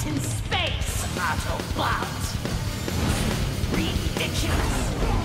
Not in space, Autobot! Ridiculous!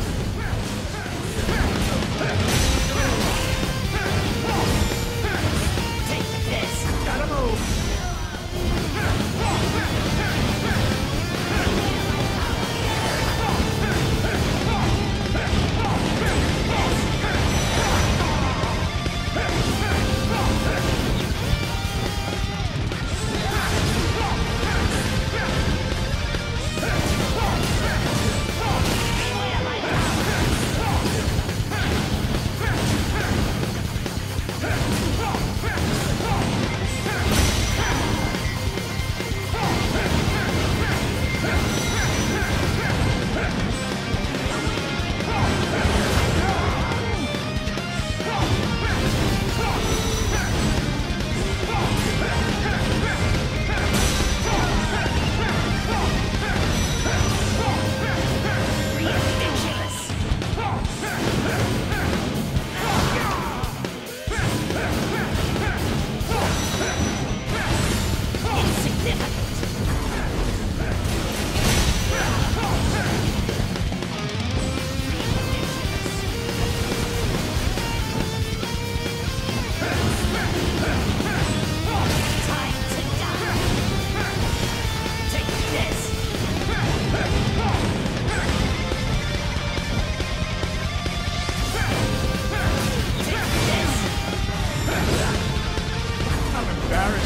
Barrett.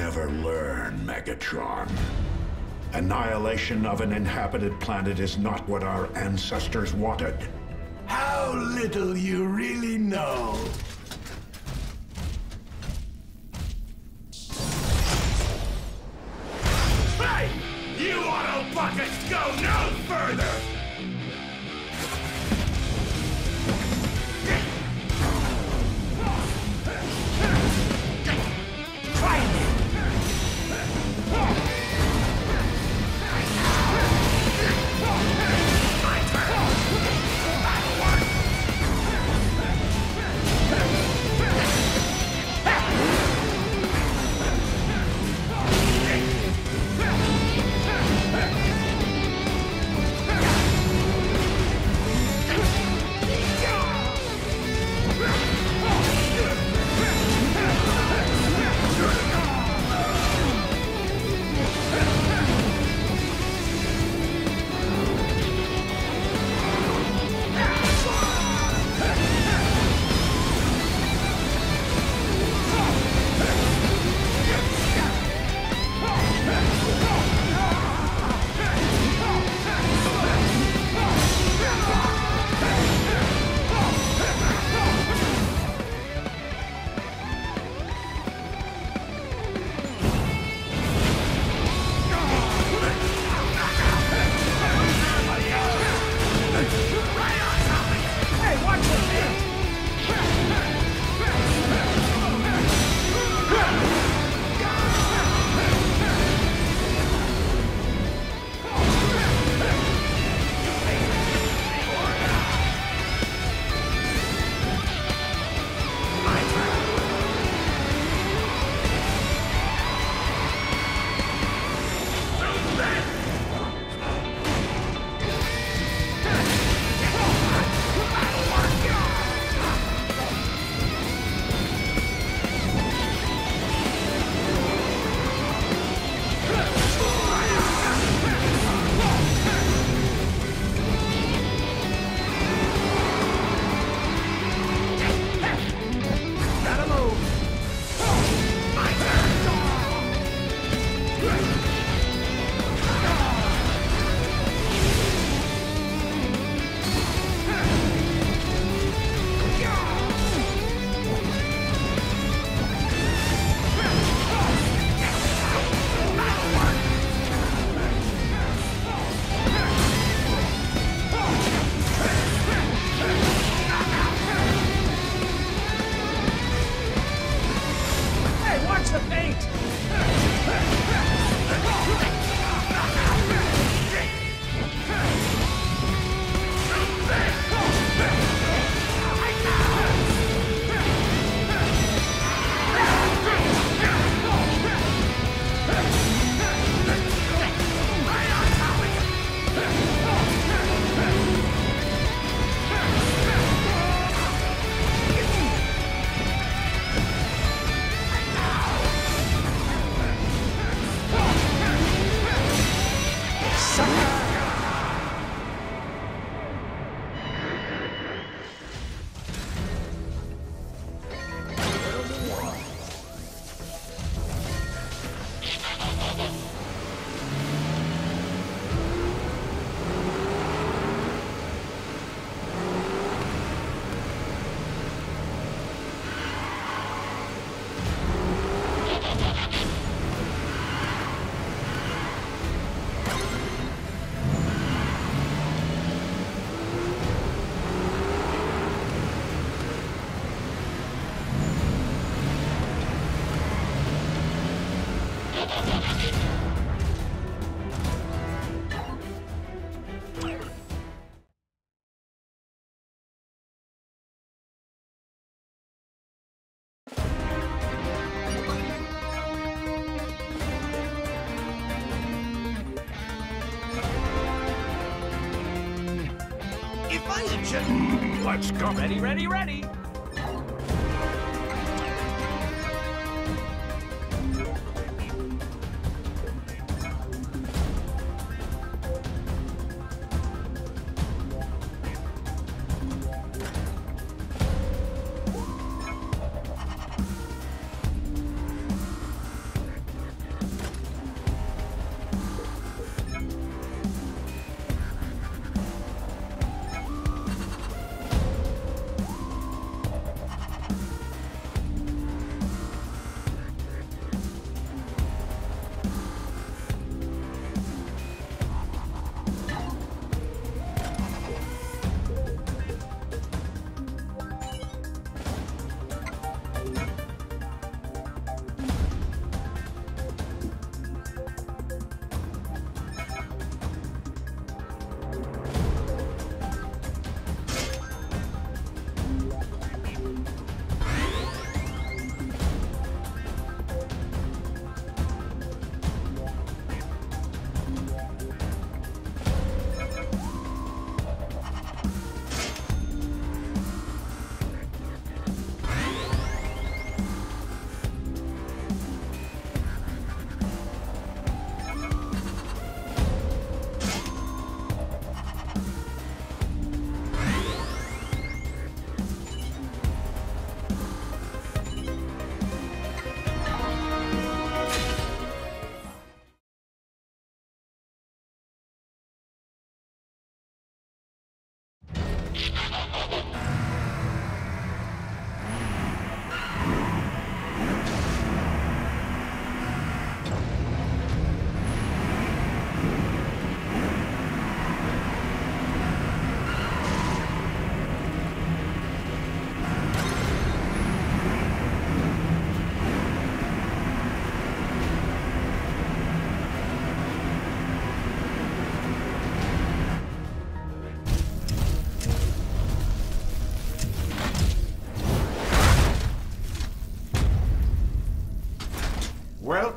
never learn, Megatron. Annihilation of an inhabited planet is not what our ancestors wanted. How little you really know. Let's go. Ready, ready, ready.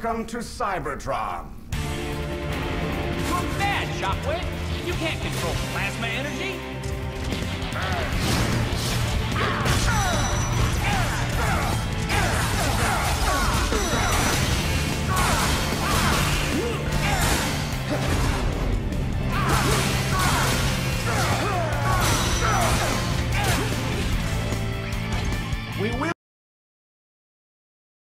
Welcome to Cybertron. You're mad, Shockwave. You can't control plasma energy.